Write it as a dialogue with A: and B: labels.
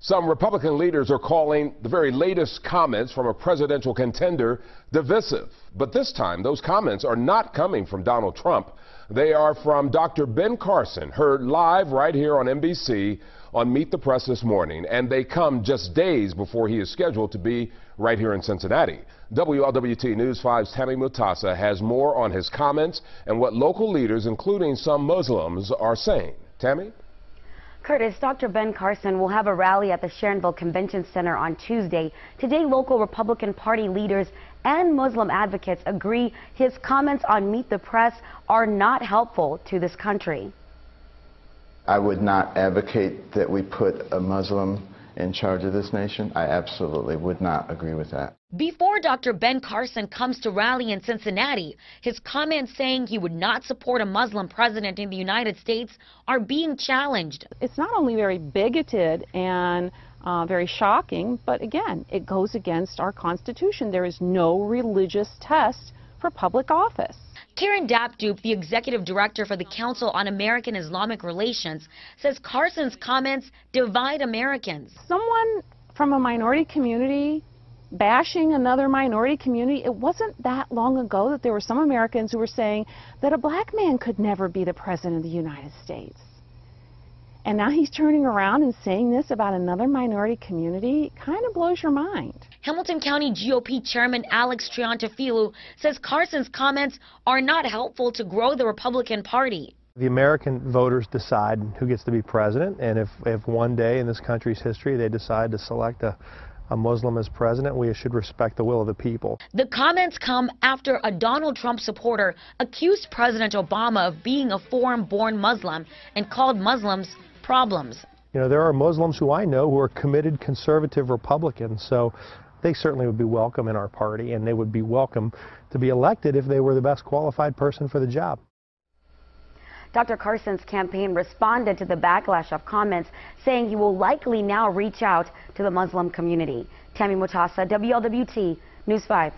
A: Some Republican leaders are calling the very latest comments from a presidential contender divisive. But this time, those comments are not coming from Donald Trump. They are from Dr. Ben Carson, heard live right here on NBC on Meet the Press this morning. And they come just days before he is scheduled to be right here in Cincinnati. WLWT News 5's Tammy Mutasa has more on his comments and what local leaders, including some Muslims, are saying. Tammy?
B: Curtis, Dr. Ben Carson will have a rally at the Sharonville Convention Center on Tuesday. Today, local Republican Party leaders and Muslim advocates agree his comments on Meet the Press are not helpful to this country.
C: I would not advocate that we put a Muslim in charge of this nation. I absolutely would not agree with that.
D: Before Dr. Ben Carson comes to rally in Cincinnati, his comments saying he would not support a Muslim president in the United States are being challenged.
E: It's not only very bigoted and uh, very shocking, but again, it goes against our Constitution. There is no religious test for public office.
D: Karen Dabdoub, the executive director for the Council on American Islamic Relations, says Carson's comments divide Americans.
E: Someone from a minority community bashing another minority community, it wasn't that long ago that there were some Americans who were saying that a black man could never be the president of the United States. And now he's turning around and saying this about another minority community. Kind of blows your mind.
D: Hamilton County GOP Chairman Alex Triantafilou says Carson's comments are not helpful to grow the Republican Party.
F: The American voters decide who gets to be president, and if, if one day in this country's history they decide to select a, a Muslim as president, we should respect the will of the people.
D: The comments come after a Donald Trump supporter accused President Obama of being a foreign-born Muslim and called Muslims problems.
F: You know, there are Muslims who I know who are committed conservative Republicans, so they certainly would be welcome in our party, and they would be welcome to be elected if they were the best qualified person for the job.
B: Dr. Carson's campaign responded to the backlash of comments, saying he will likely now reach out to the Muslim community. Tammy Mutasa, WLWT News 5.